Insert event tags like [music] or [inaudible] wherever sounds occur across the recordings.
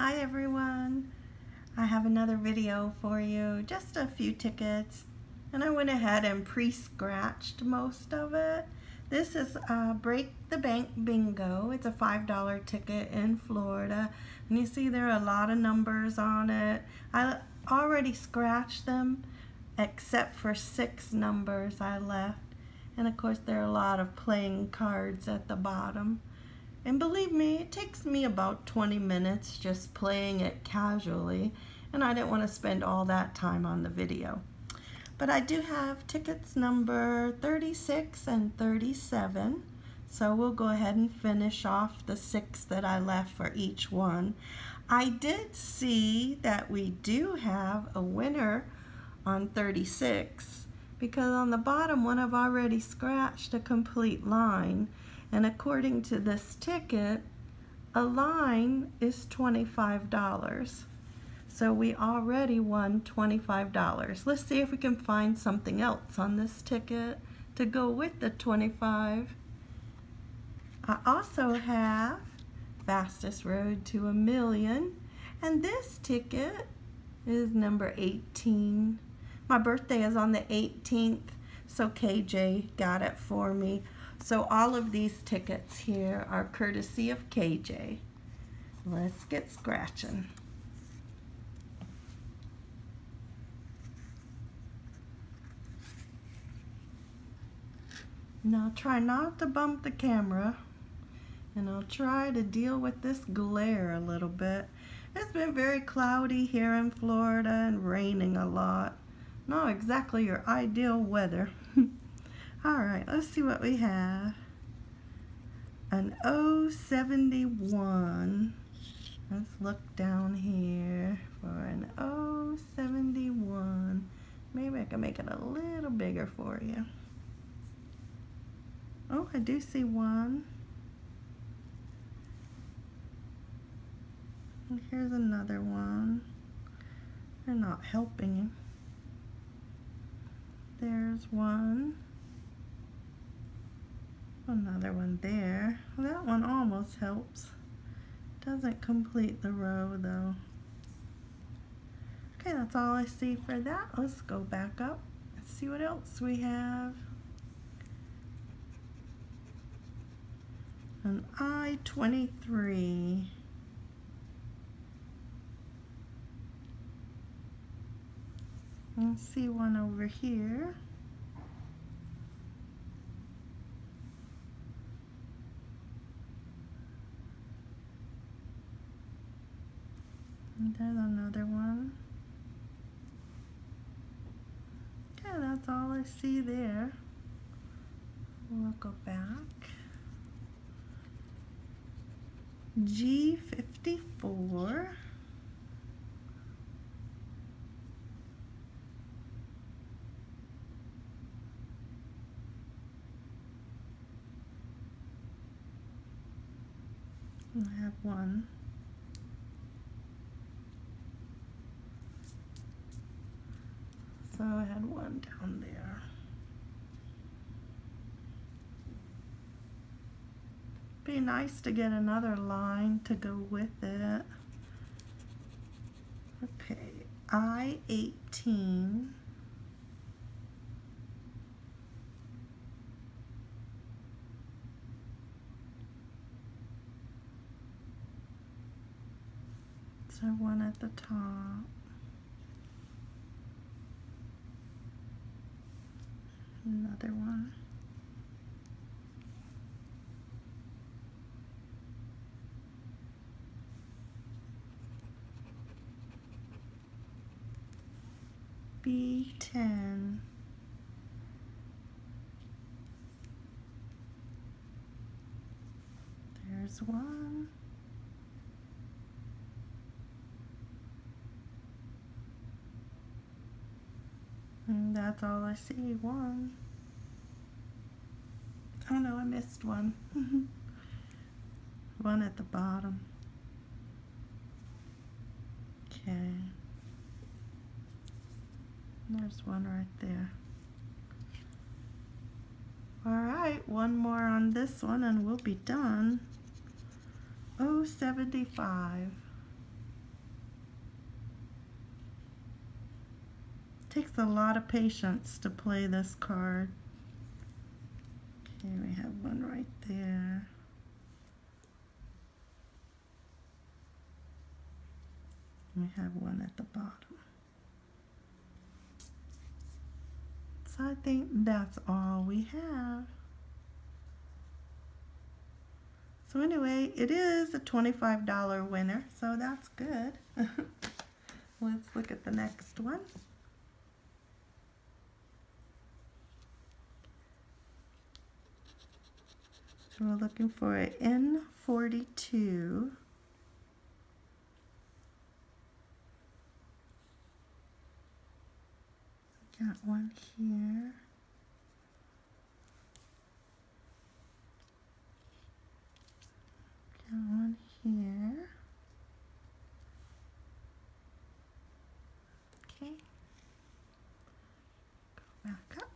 Hi everyone. I have another video for you, just a few tickets and I went ahead and pre-scratched most of it. This is uh, Break the Bank Bingo. It's a $5 ticket in Florida and you see there are a lot of numbers on it. I already scratched them except for six numbers I left and of course there are a lot of playing cards at the bottom. And believe me, it takes me about 20 minutes just playing it casually, and I didn't want to spend all that time on the video. But I do have tickets number 36 and 37, so we'll go ahead and finish off the six that I left for each one. I did see that we do have a winner on 36 because on the bottom one I've already scratched a complete line and according to this ticket, a line is $25. So we already won $25. Let's see if we can find something else on this ticket to go with the 25. I also have Fastest Road to a Million and this ticket is number 18. My birthday is on the 18th so KJ got it for me. So all of these tickets here are courtesy of KJ. Let's get scratching. Now try not to bump the camera and I'll try to deal with this glare a little bit. It's been very cloudy here in Florida and raining a lot. Not exactly your ideal weather. [laughs] Alright, let's see what we have. An 071. Let's look down here for an 071. Maybe I can make it a little bigger for you. Oh, I do see one. And here's another one. They're not helping. There's one another one there. That one almost helps. Doesn't complete the row though. Okay, that's all I see for that. Let's go back up and see what else we have. An I-23. Let's see one over here. There's another one. Okay, that's all I see there. We'll go back. G54. I have one. So I had down there. Be nice to get another line to go with it. Okay, I-18. So one at the top. Another one. B10. There's one. And that's all I see, one. Oh no, I missed one. Mm-hmm. one at the bottom. Okay. There's one right there. All right, one more on this one and we'll be done. 075. Takes a lot of patience to play this card. We have one right there. We have one at the bottom. So I think that's all we have. So anyway, it is a $25 winner, so that's good. [laughs] Let's look at the next one. So we're looking for an N42. Got one here. Got one here. Okay. Go back up.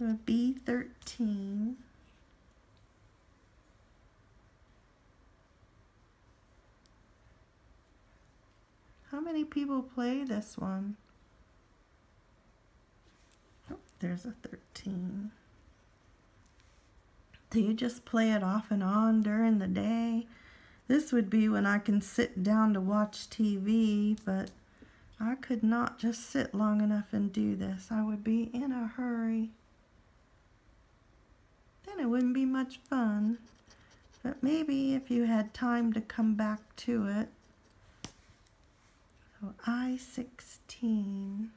A B13. How many people play this one? Oh, there's a 13. Do you just play it off and on during the day? This would be when I can sit down to watch TV, but I could not just sit long enough and do this. I would be in a hurry. It wouldn't be much fun. But maybe if you had time to come back to it, so I-16.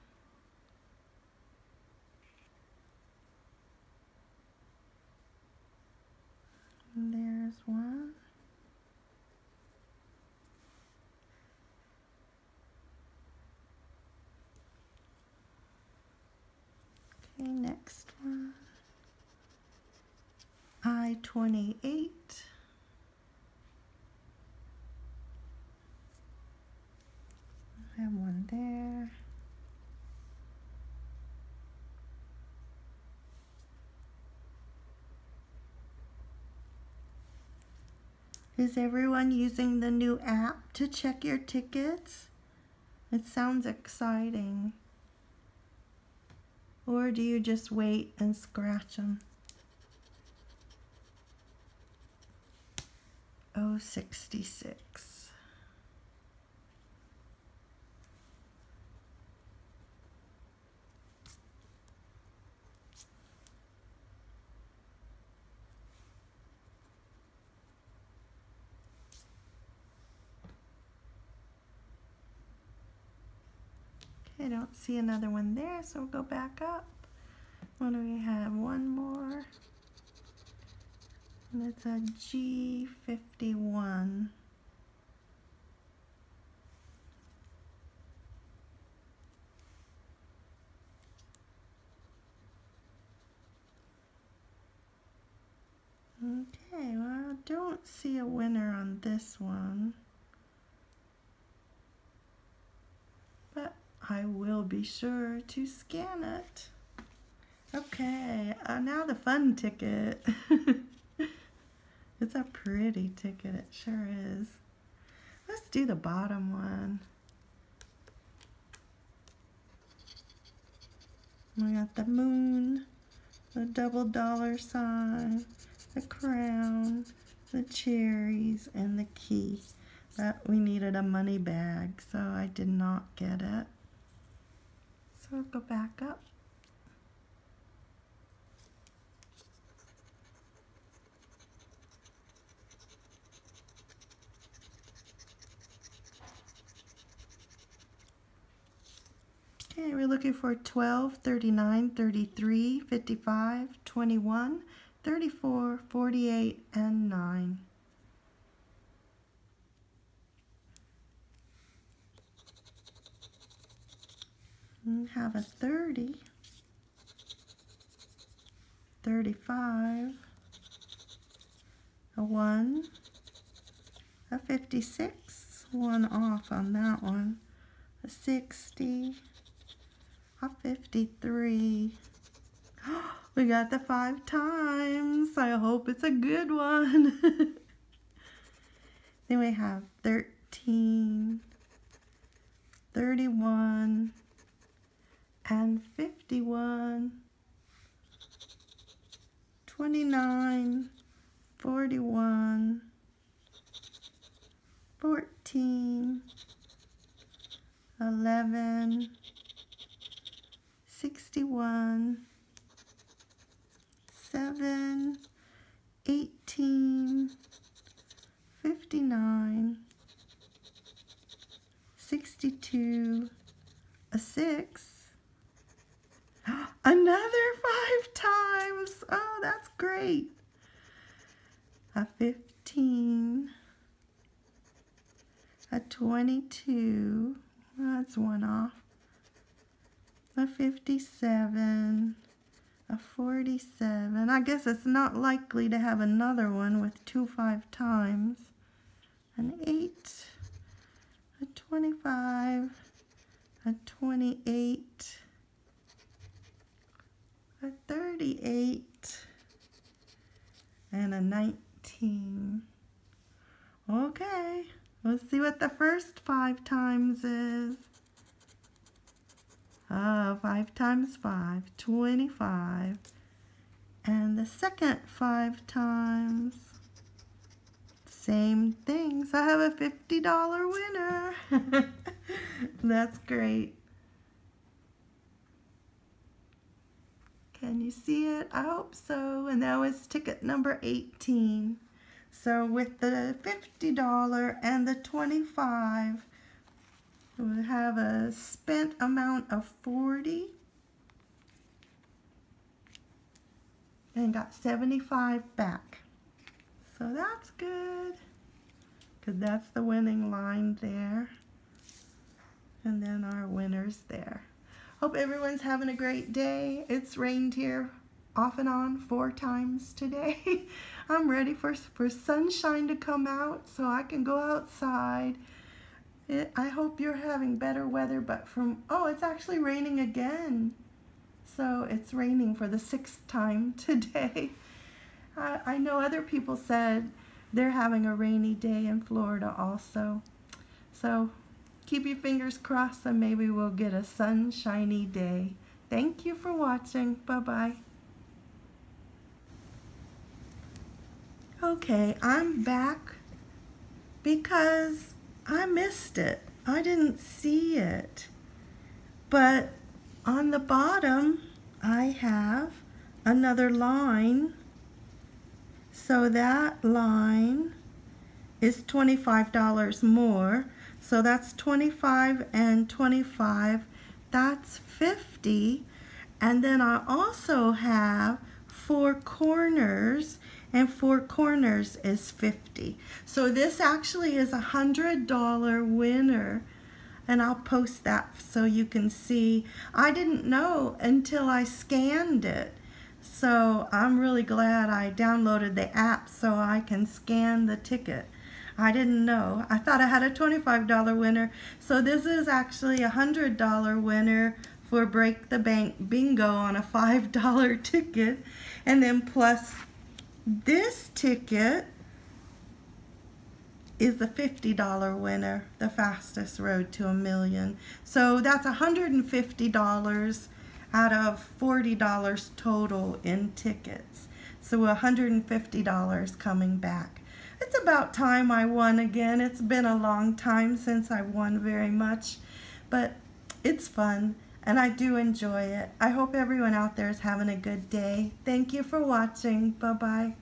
There's one. Okay, next one. I-28. have one there. Is everyone using the new app to check your tickets? It sounds exciting. Or do you just wait and scratch them? Oh, 66. I don't see another one there, so we'll go back up. What do we have? One more. It's a G51. Okay, well, I don't see a winner on this one. But I will be sure to scan it. Okay, uh, now the fun ticket. [laughs] it's a pretty ticket, it sure is. Let's do the bottom one. We got the moon, the double dollar sign, the crown, the cherries, and the key. But we needed a money bag, so I did not get it. So I'll go back up. Okay, we're looking for 12, 39, 33, 55, 21, 34, 48, and 9. and have a 30, 35, a 1, a 56, one off on that one, a 60, a 53. [gasps] We got the five times. I hope it's a good one. [laughs] then we have 13, 31, and 51, 29, 41, 14, 11, 61, 7, 18, 59, 62, a 6, [gasps] another 5 times. Oh, that's great. A 15, a 22, that's one off, a 57, a 47. I guess it's not likely to have another one with two five times. An 8, a 25, a 28, a 38, and a 19. Okay, let's see what the first five times is. Uh, 5 times 5, 25. And the second 5 times, same thing. So I have a $50 winner. [laughs] That's great. Can you see it? I hope so. And that was ticket number 18. So with the $50 and the 25 we have a spent amount of 40 and got 75 back. So that's good because that's the winning line there. And then our winners there. Hope everyone's having a great day. It's rained here off and on four times today. [laughs] I'm ready for, for sunshine to come out so I can go outside it, I hope you're having better weather, but from, oh, it's actually raining again. So it's raining for the sixth time [laughs] today. I, I know other people said they're having a rainy day in Florida also. So keep your fingers crossed and maybe we'll get a sunshiny day. Thank you for watching. Bye-bye. Okay, I'm back because I missed it. I didn't see it. But on the bottom, I have another line. So that line is $25 more. So that's 25 and 25. That's 50. And then I also have four corners and four corners is 50. So this actually is a $100 winner and I'll post that so you can see. I didn't know until I scanned it. So I'm really glad I downloaded the app so I can scan the ticket. I didn't know. I thought I had a $25 winner. So this is actually a $100 winner for Break the Bank Bingo on a $5 [laughs] ticket. And then plus this ticket is the $50 winner, the fastest road to a million. So that's $150 out of $40 total in tickets. So $150 coming back. It's about time I won again. It's been a long time since I've won very much, but it's fun and I do enjoy it. I hope everyone out there is having a good day. Thank you for watching. Bye-bye.